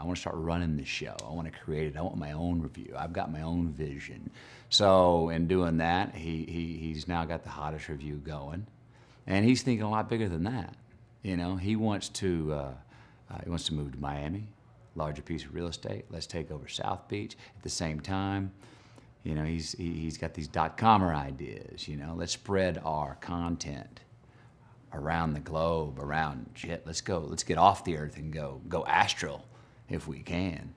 I want to start running the show. I want to create it. I want my own revue. I've got my own vision. So in doing that, he, he he's now got the hottest revue going, and he's thinking a lot bigger than that. You know, he wants to uh, uh, he wants to move to Miami, larger piece of real estate. Let's take over South Beach at the same time. You know, he's he, he's got these dot comer ideas. You know, let's spread our content around the globe, around shit. Let's go. Let's get off the earth and go go astral if we can.